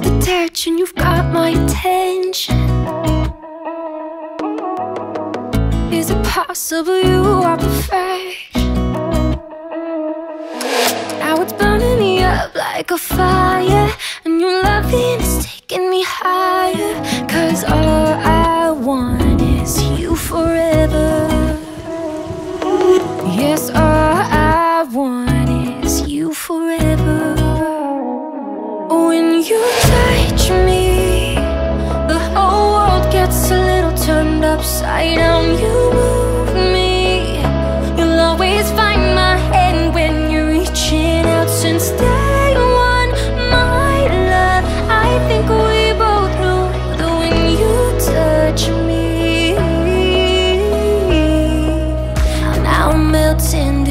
touch and you've got my attention Is it possible you are perfection? Now it's burning me up like a fire And your loving is taking me higher Cause all I want is you forever Yes, When you touch me The whole world gets a little turned upside down. You move me. You'll always find my hand when you're reaching out. Since day one, my love I think we both know that when you touch me I'm now melting